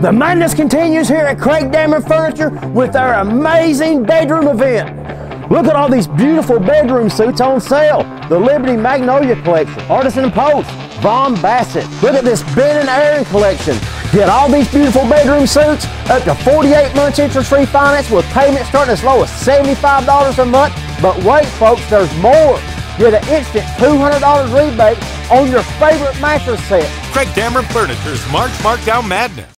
The madness continues here at Craig Dameron Furniture with our amazing bedroom event. Look at all these beautiful bedroom suits on sale. The Liberty Magnolia Collection, Artisan Post, Vaughan-Bassett. Look at this Ben and Aaron collection. Get all these beautiful bedroom suits up to 48 months interest-free finance with payments starting as low as $75 a month. But wait folks, there's more. Get an instant $200 rebate on your favorite mattress set. Craig Dameron Furniture's March Markdown Madness.